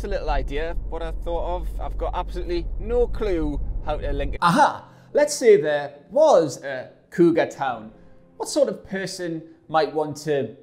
just a little idea what I thought of. I've got absolutely no clue how to link it. Aha! Let's say there was a cougar town. What sort of person might want to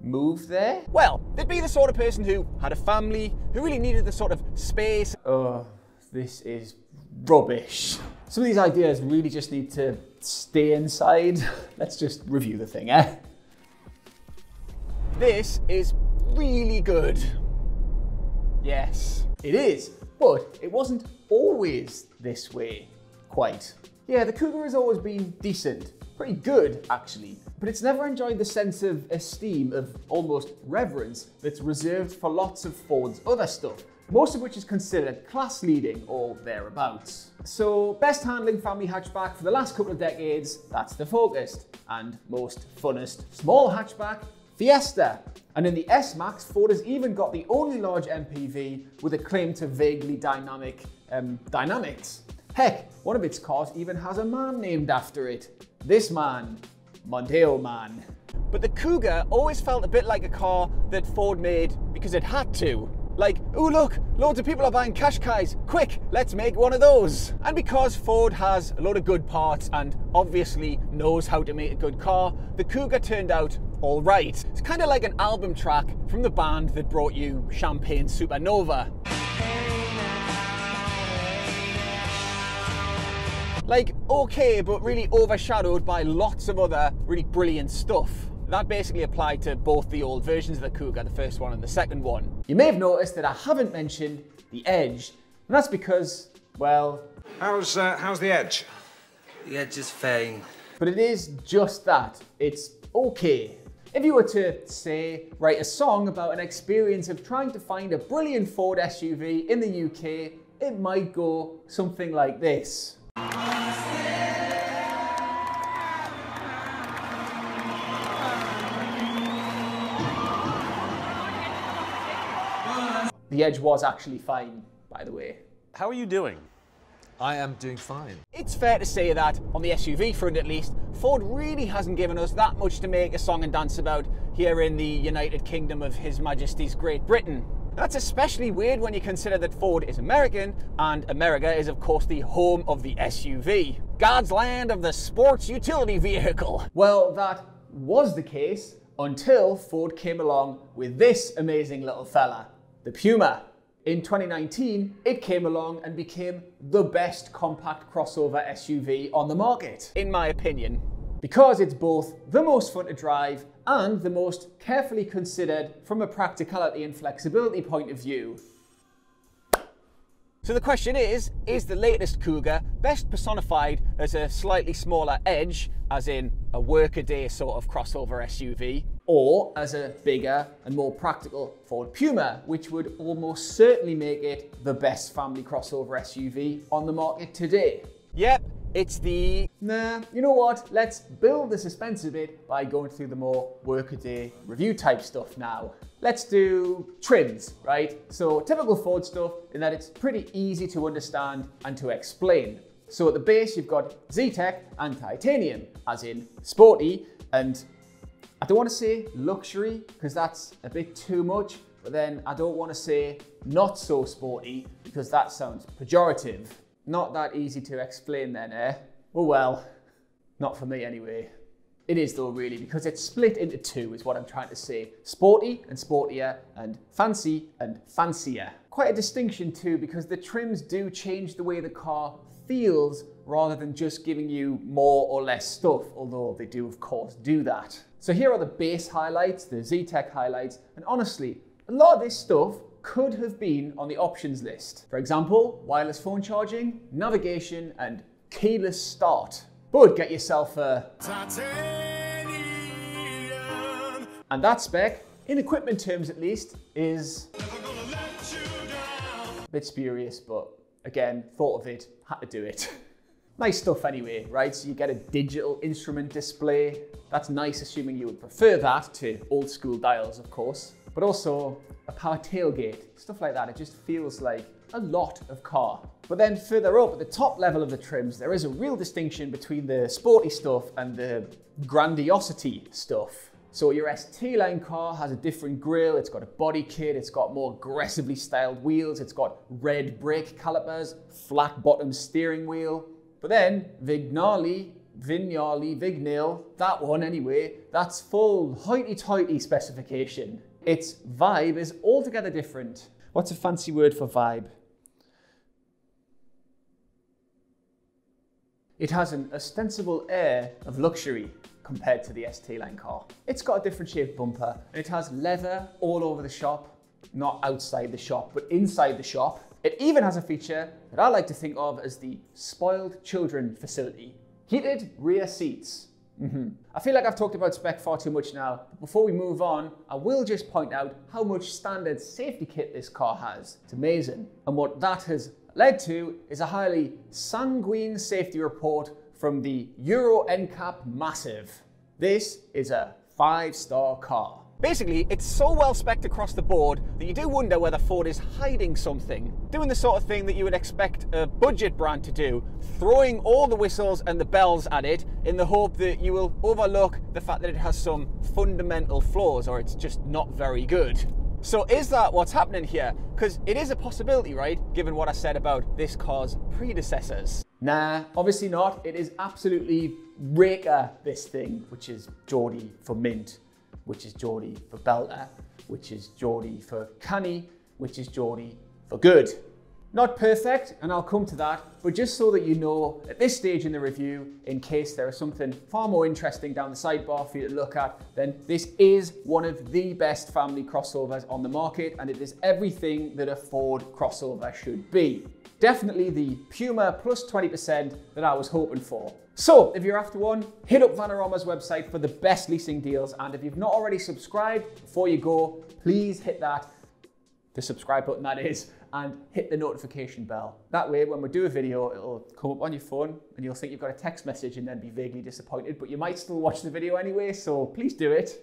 move there? Well, they'd be the sort of person who had a family, who really needed the sort of space. Oh, this is rubbish. Some of these ideas really just need to stay inside. Let's just review the thing, eh? This is really good. Yes. It is, but it wasn't always this way, quite. Yeah, the Kuga has always been decent, pretty good actually, but it's never enjoyed the sense of esteem, of almost reverence, that's reserved for lots of Ford's other stuff, most of which is considered class leading or thereabouts. So, best handling family hatchback for the last couple of decades, that's the Focus, and most funnest small hatchback, Fiesta. And in the S-Max, Ford has even got the only large MPV with a claim to vaguely dynamic um, dynamics. Heck, one of its cars even has a man named after it. This man, Mondeo Man. But the Kuga always felt a bit like a car that Ford made because it had to. Like, oh look, loads of people are buying Qashqais. Quick, let's make one of those. And because Ford has a lot of good parts and obviously knows how to make a good car, the Kuga turned out all right. It's kind of like an album track from the band that brought you Champagne Supernova. Like, okay, but really overshadowed by lots of other really brilliant stuff. That basically applied to both the old versions of the Kuga, the first one and the second one. You may have noticed that I haven't mentioned the Edge, and that's because, well... How's, uh, how's the Edge? The Edge is fine. But it is just that. It's okay. If you were to, say, write a song about an experience of trying to find a brilliant Ford SUV in the UK, it might go something like this. The Edge was actually fine, by the way. How are you doing? I am doing fine. It's fair to say that, on the SUV front at least, Ford really hasn't given us that much to make a song and dance about here in the United Kingdom of His Majesty's Great Britain. That's especially weird when you consider that Ford is American, and America is of course the home of the SUV. God's land of the sports utility vehicle. Well, that was the case until Ford came along with this amazing little fella the Puma. In 2019, it came along and became the best compact crossover SUV on the market. In my opinion. Because it's both the most fun to drive and the most carefully considered from a practicality and flexibility point of view. So the question is, is the latest Kuga best personified as a slightly smaller Edge, as in a workaday sort of crossover SUV, or as a bigger and more practical Ford Puma, which would almost certainly make it the best family crossover SUV on the market today? Yep, it's the... Nah, you know what? Let's build the suspense a bit by going through the more workaday review type stuff now. Let's do trims, right? So typical Ford stuff in that it's pretty easy to understand and to explain. So at the base, you've got Zetec and titanium, as in sporty, and I don't want to say luxury because that's a bit too much, but then I don't want to say not so sporty because that sounds pejorative. Not that easy to explain then, eh? Oh well, not for me anyway. It is though really, because it's split into two is what I'm trying to say. Sporty and sportier, and fancy and fancier. Quite a distinction too, because the trims do change the way the car feels rather than just giving you more or less stuff, although they do of course do that. So here are the base highlights, the Zetec highlights, and honestly, a lot of this stuff could have been on the options list. For example, wireless phone charging, navigation, and keyless start. But get yourself a Titanium. And that spec, in equipment terms at least, is a bit spurious, but again, thought of it, had to do it. nice stuff anyway, right? So you get a digital instrument display. That's nice, assuming you would prefer that to old school dials, of course. But also a power tailgate, stuff like that. It just feels like a lot of car. But then further up at the top level of the trims, there is a real distinction between the sporty stuff and the grandiosity stuff. So your ST line car has a different grille, it's got a body kit, it's got more aggressively styled wheels, it's got red brake calipers, flat bottom steering wheel. But then Vignali, Vignale, Vignale, that one anyway, that's full hoity-toity specification. Its vibe is altogether different. What's a fancy word for vibe? It has an ostensible air of luxury compared to the ST line car. It's got a different shaped bumper and it has leather all over the shop, not outside the shop, but inside the shop. It even has a feature that I like to think of as the spoiled children facility. Heated rear seats. Mm-hmm. I feel like I've talked about spec far too much now, before we move on, I will just point out how much standard safety kit this car has. It's amazing. And what that has led to is a highly sanguine safety report from the Euro NCAP Massive. This is a five star car. Basically, it's so well specced across the board that you do wonder whether Ford is hiding something. Doing the sort of thing that you would expect a budget brand to do, throwing all the whistles and the bells at it in the hope that you will overlook the fact that it has some fundamental flaws or it's just not very good. So is that what's happening here? Because it is a possibility, right? Given what I said about this car's predecessors. Nah, obviously not. It is absolutely Raker, this thing, which is Geordie for mint, which is Geordie for belter, which is Geordie for canny, which is Geordie for good. Not perfect, and I'll come to that, but just so that you know at this stage in the review, in case there is something far more interesting down the sidebar for you to look at, then this is one of the best family crossovers on the market, and it is everything that a Ford crossover should be definitely the Puma plus 20% that I was hoping for. So if you're after one, hit up Vanarama's website for the best leasing deals. And if you've not already subscribed, before you go, please hit that, the subscribe button that is, and hit the notification bell. That way, when we do a video, it'll come up on your phone and you'll think you've got a text message and then be vaguely disappointed, but you might still watch the video anyway, so please do it.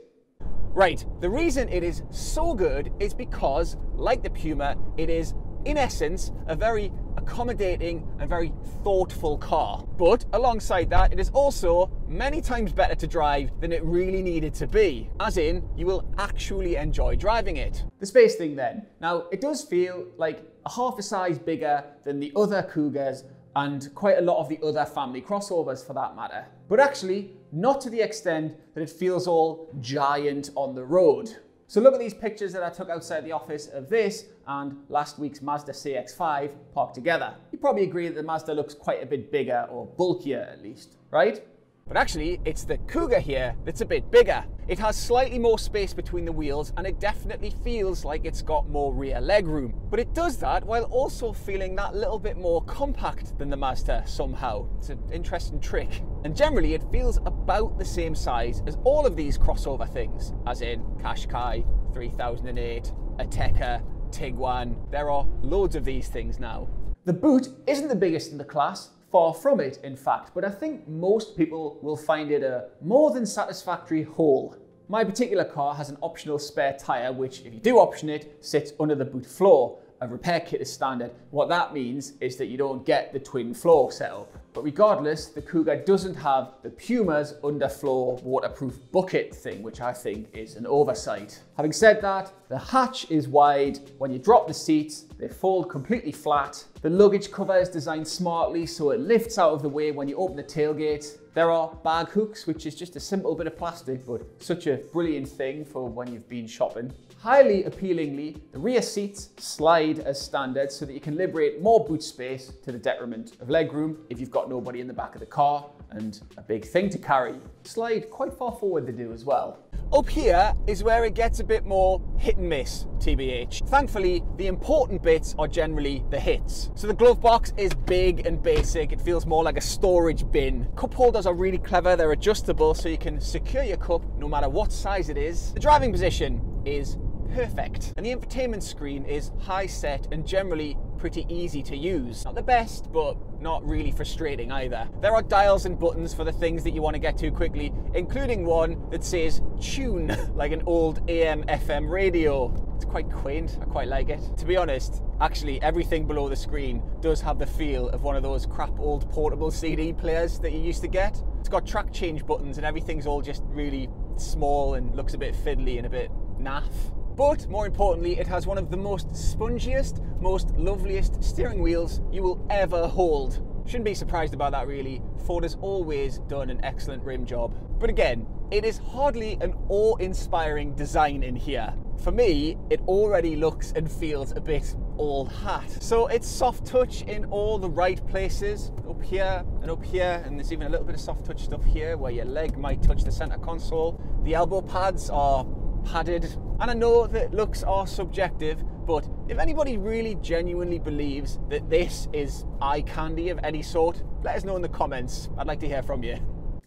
Right, the reason it is so good is because, like the Puma, it is in essence, a very accommodating and very thoughtful car. But alongside that, it is also many times better to drive than it really needed to be, as in, you will actually enjoy driving it. The space thing then. Now, it does feel like a half a size bigger than the other Kugas and quite a lot of the other family crossovers for that matter. But actually, not to the extent that it feels all giant on the road. So look at these pictures that I took outside the office of this and last week's Mazda CX-5 parked together. You probably agree that the Mazda looks quite a bit bigger, or bulkier at least, right? But actually, it's the Kuga here that's a bit bigger. It has slightly more space between the wheels and it definitely feels like it's got more rear legroom. But it does that while also feeling that little bit more compact than the Mazda somehow. It's an interesting trick. And generally it feels about the same size as all of these crossover things, as in Qashqai, 3008, Ateca, Tiguan. There are loads of these things now. The boot isn't the biggest in the class, Far from it, in fact, but I think most people will find it a more than satisfactory haul. My particular car has an optional spare tyre which, if you do option it, sits under the boot floor. A repair kit is standard. What that means is that you don't get the twin floor setup. But regardless, the Kuga doesn't have the Puma's underfloor waterproof bucket thing, which I think is an oversight. Having said that, the hatch is wide. When you drop the seats, they fold completely flat. The luggage cover is designed smartly so it lifts out of the way when you open the tailgate. There are bag hooks, which is just a simple bit of plastic, but such a brilliant thing for when you've been shopping. Highly appealingly, the rear seats slide as standard so that you can liberate more boot space to the detriment of legroom if you've got nobody in the back of the car and a big thing to carry. Slide quite far forward they do as well. Up here is where it gets a bit more hit and miss, TBH. Thankfully, the important bits are generally the hits. So the glove box is big and basic. It feels more like a storage bin. Cup holders are really clever. They're adjustable so you can secure your cup no matter what size it is. The driving position is perfect. And the infotainment screen is high set and generally pretty easy to use. Not the best, but not really frustrating either. There are dials and buttons for the things that you want to get to quickly, including one that says tune, like an old AM FM radio. It's quite quaint, I quite like it. To be honest, actually everything below the screen does have the feel of one of those crap old portable CD players that you used to get. It's got track change buttons and everything's all just really small and looks a bit fiddly and a bit naff. But more importantly, it has one of the most spongiest, most loveliest steering wheels you will ever hold. Shouldn't be surprised about that really. Ford has always done an excellent rim job. But again, it is hardly an awe-inspiring design in here. For me, it already looks and feels a bit old hat. So it's soft touch in all the right places, up here and up here, and there's even a little bit of soft touch stuff here where your leg might touch the center console. The elbow pads are padded, and I know that looks are subjective, but if anybody really genuinely believes that this is eye candy of any sort, let us know in the comments. I'd like to hear from you.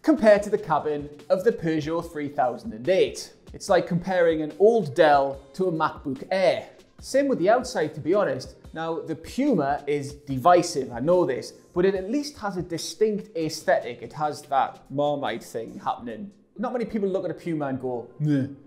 Compared to the cabin of the Peugeot 3008. It's like comparing an old Dell to a MacBook Air. Same with the outside, to be honest. Now, the Puma is divisive, I know this, but it at least has a distinct aesthetic. It has that Marmite thing happening. Not many people look at a Puma and go,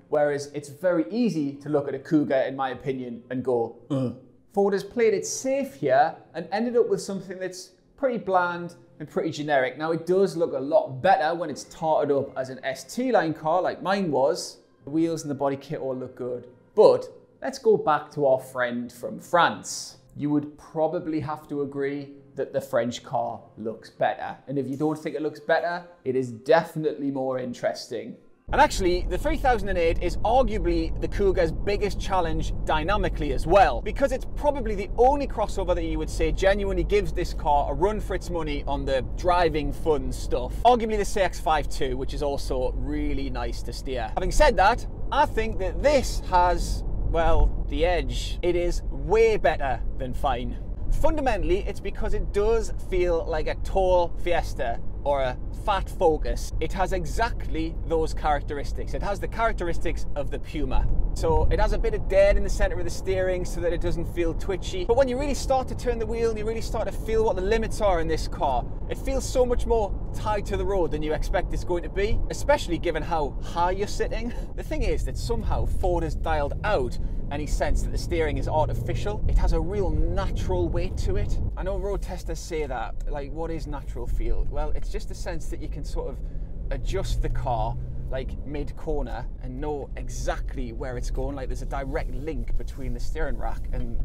whereas it's very easy to look at a Kuga, in my opinion, and go, Ugh. Ford has played it safe here and ended up with something that's pretty bland and pretty generic. Now, it does look a lot better when it's tarted up as an ST line car like mine was, the wheels and the body kit all look good. But let's go back to our friend from France. You would probably have to agree that the French car looks better. And if you don't think it looks better, it is definitely more interesting. And actually, the 3008 is arguably the Kuga's biggest challenge dynamically as well, because it's probably the only crossover that you would say genuinely gives this car a run for its money on the driving fun stuff. Arguably the CX-5 too, which is also really nice to steer. Having said that, I think that this has, well, the edge. It is way better than fine. Fundamentally, it's because it does feel like a tall Fiesta or a fat Focus. It has exactly those characteristics. It has the characteristics of the Puma. So it has a bit of dead in the center of the steering so that it doesn't feel twitchy. But when you really start to turn the wheel and you really start to feel what the limits are in this car, it feels so much more tied to the road than you expect it's going to be, especially given how high you're sitting. The thing is that somehow Ford has dialed out any sense that the steering is artificial. It has a real natural weight to it. I know road testers say that, like what is natural feel? Well, it's just a sense that you can sort of adjust the car like mid corner and know exactly where it's going. Like there's a direct link between the steering rack and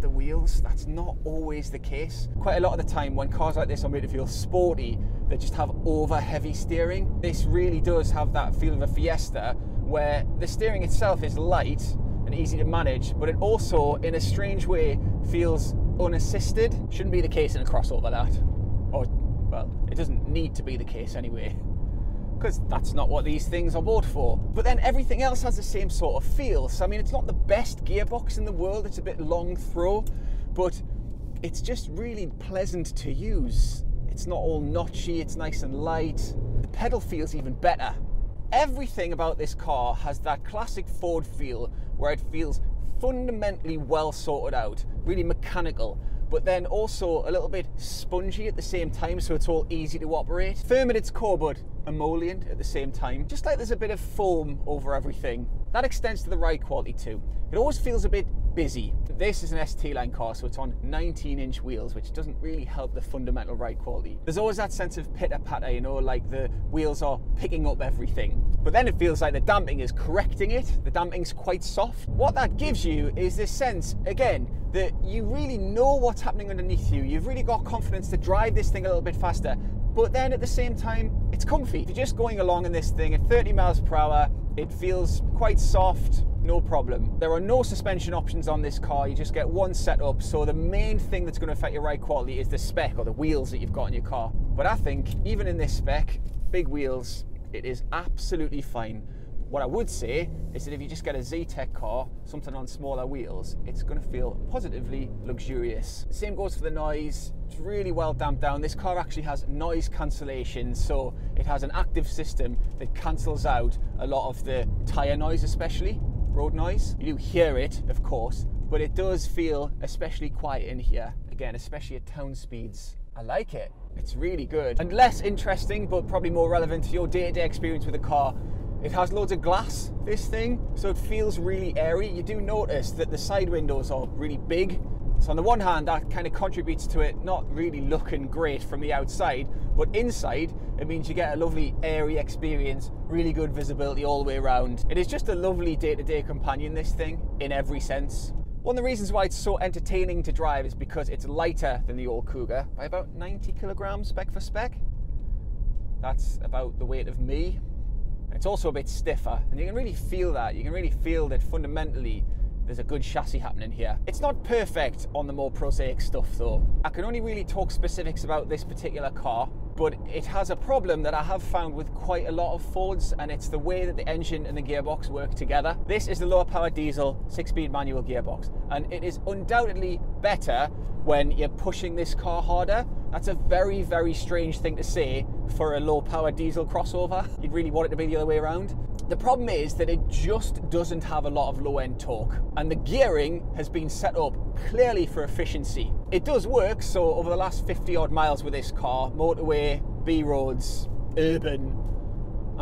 the wheels. That's not always the case. Quite a lot of the time when cars like this are made to feel sporty, they just have over heavy steering. This really does have that feel of a Fiesta where the steering itself is light and easy to manage, but it also, in a strange way, feels unassisted. Shouldn't be the case in a crossover, that. Or, well, it doesn't need to be the case anyway, because that's not what these things are bought for. But then everything else has the same sort of feel. So, I mean, it's not the best gearbox in the world, it's a bit long throw, but it's just really pleasant to use. It's not all notchy, it's nice and light. The pedal feels even better. Everything about this car has that classic Ford feel where it feels fundamentally well sorted out, really mechanical, but then also a little bit spongy at the same time, so it's all easy to operate. Firm at its core, but emollient at the same time. Just like there's a bit of foam over everything. That extends to the ride quality too. It always feels a bit busy. This is an ST line car, so it's on 19 inch wheels, which doesn't really help the fundamental ride quality. There's always that sense of pitter patter, you know, like the wheels are picking up everything. But then it feels like the damping is correcting it. The damping's quite soft. What that gives you is this sense, again, that you really know what's happening underneath you. You've really got confidence to drive this thing a little bit faster. But then at the same time, it's comfy. If you're just going along in this thing at 30 miles per hour, it feels quite soft, no problem. There are no suspension options on this car, you just get one setup, so the main thing that's going to affect your ride quality is the spec or the wheels that you've got in your car. But I think even in this spec, big wheels, it is absolutely fine. What I would say is that if you just get a Zetec car, something on smaller wheels, it's going to feel positively luxurious. Same goes for the noise. It's really well damped down. This car actually has noise cancellation, so it has an active system that cancels out a lot of the tyre noise, especially road noise. You do hear it, of course, but it does feel especially quiet in here. Again, especially at town speeds. I like it. It's really good. And less interesting, but probably more relevant to your day-to-day -day experience with the car, it has loads of glass, this thing, so it feels really airy. You do notice that the side windows are really big. So on the one hand, that kind of contributes to it not really looking great from the outside, but inside, it means you get a lovely airy experience really good visibility all the way around. It is just a lovely day-to-day companion, this thing, in every sense. One of the reasons why it's so entertaining to drive is because it's lighter than the old Kuga by about 90 kilograms spec for spec. That's about the weight of me. It's also a bit stiffer, and you can really feel that. You can really feel that fundamentally there's a good chassis happening here. It's not perfect on the more prosaic stuff though. I can only really talk specifics about this particular car, but it has a problem that I have found with quite a lot of Fords, and it's the way that the engine and the gearbox work together. This is the lower power diesel six-speed manual gearbox, and it is undoubtedly better when you're pushing this car harder. That's a very, very strange thing to say for a low power diesel crossover. You'd really want it to be the other way around. The problem is that it just doesn't have a lot of low end torque, and the gearing has been set up clearly for efficiency. It does work, so over the last 50 odd miles with this car, motorway, B roads, urban,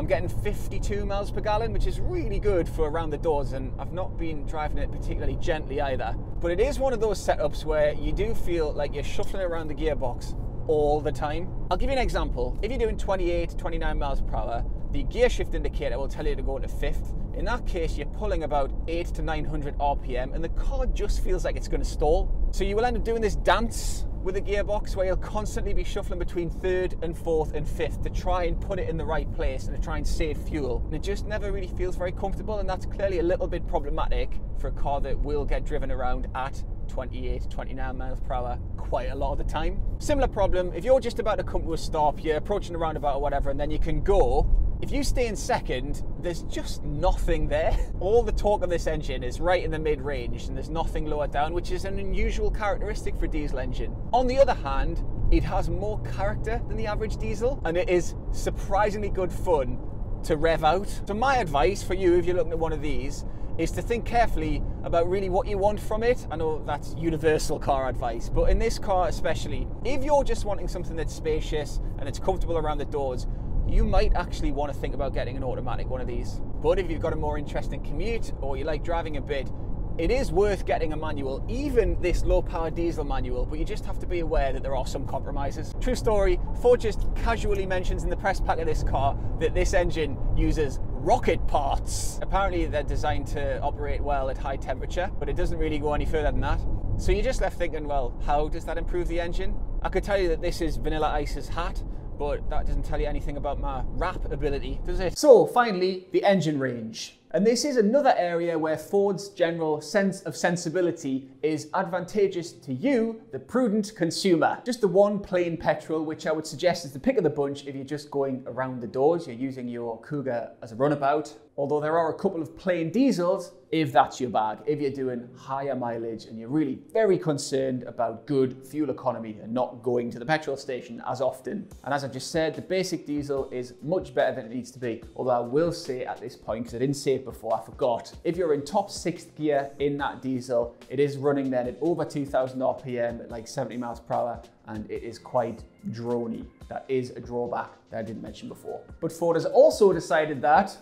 I'm getting 52 miles per gallon, which is really good for around the doors, and I've not been driving it particularly gently either. But it is one of those setups where you do feel like you're shuffling around the gearbox all the time. I'll give you an example. If you're doing 28, 29 miles per hour, the gear shift indicator will tell you to go into fifth. In that case, you're pulling about 8 to 900 RPM and the car just feels like it's going to stall. So you will end up doing this dance with a gearbox where you'll constantly be shuffling between third and fourth and fifth to try and put it in the right place and to try and save fuel. And it just never really feels very comfortable and that's clearly a little bit problematic for a car that will get driven around at 28, 29 miles per hour quite a lot of the time. Similar problem, if you're just about to come to a stop, you're approaching a roundabout or whatever, and then you can go, if you stay in second, there's just nothing there. All the torque of this engine is right in the mid-range and there's nothing lower down, which is an unusual characteristic for a diesel engine. On the other hand, it has more character than the average diesel and it is surprisingly good fun to rev out. So my advice for you, if you're looking at one of these, is to think carefully about really what you want from it. I know that's universal car advice, but in this car especially, if you're just wanting something that's spacious and it's comfortable around the doors, you might actually want to think about getting an automatic one of these. But if you've got a more interesting commute or you like driving a bit, it is worth getting a manual, even this low power diesel manual, but you just have to be aware that there are some compromises. True story, Ford just casually mentions in the press pack of this car that this engine uses rocket parts. Apparently they're designed to operate well at high temperature, but it doesn't really go any further than that. So you're just left thinking, well, how does that improve the engine? I could tell you that this is Vanilla Ice's hat, but that doesn't tell you anything about my rap ability, does it? So finally, the engine range. And this is another area where Ford's general sense of sensibility is advantageous to you, the prudent consumer. Just the one plain petrol, which I would suggest is the pick of the bunch if you're just going around the doors, you're using your Kuga as a runabout. Although there are a couple of plain diesels, if that's your bag, if you're doing higher mileage and you're really very concerned about good fuel economy and not going to the petrol station as often. And as I've just said, the basic diesel is much better than it needs to be. Although I will say at this point, because I didn't say it before, I forgot, if you're in top sixth gear in that diesel, it is running then at over 2000 RPM at like 70 miles per hour and it is quite drony. That is a drawback that I didn't mention before. But Ford has also decided that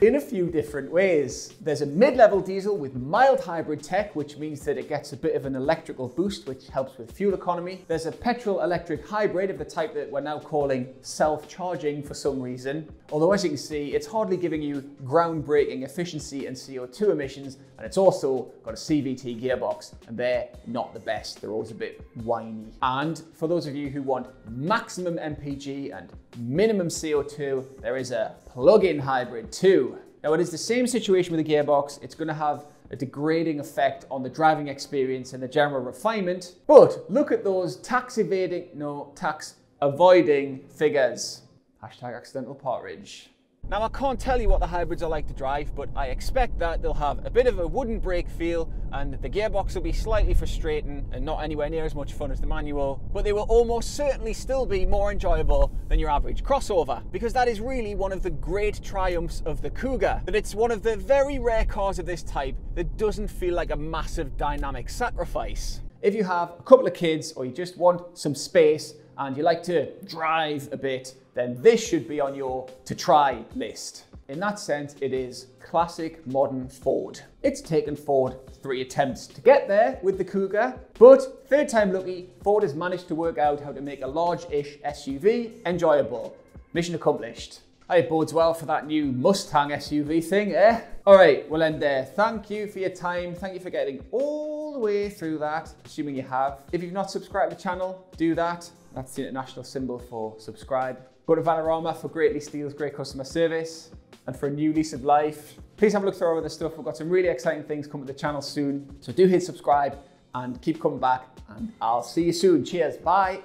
in a few different ways. There's a mid-level diesel with mild hybrid tech, which means that it gets a bit of an electrical boost, which helps with fuel economy. There's a petrol-electric hybrid of the type that we're now calling self-charging for some reason. Although as you can see, it's hardly giving you groundbreaking efficiency and CO2 emissions, and it's also got a CVT gearbox, and they're not the best. They're always a bit whiny. And for those of you who want maximum MPG and minimum CO2, there is a plug-in hybrid too. Now it is the same situation with the gearbox. It's going to have a degrading effect on the driving experience and the general refinement. But look at those tax evading, no, tax avoiding figures. Hashtag accidental partridge. Now I can't tell you what the hybrids are like to drive, but I expect that they'll have a bit of a wooden brake feel and the gearbox will be slightly frustrating and not anywhere near as much fun as the manual, but they will almost certainly still be more enjoyable than your average crossover, because that is really one of the great triumphs of the Kuga, that it's one of the very rare cars of this type that doesn't feel like a massive dynamic sacrifice. If you have a couple of kids or you just want some space and you like to drive a bit, then this should be on your to try list. In that sense, it is classic modern Ford. It's taken Ford three attempts to get there with the Kuga, but third time lucky, Ford has managed to work out how to make a large-ish SUV enjoyable. mission accomplished. It bodes well for that new Mustang SUV thing, eh? All right, we'll end there. Thank you for your time. Thank you for getting all the way through that, assuming you have. If you've not subscribed to the channel, do that. That's the international symbol for subscribe. Go to Vanarama for great lease deals, great customer service, and for a new lease of life. Please have a look through our other stuff. We've got some really exciting things coming to the channel soon. So do hit subscribe and keep coming back and I'll see you soon. Cheers, bye.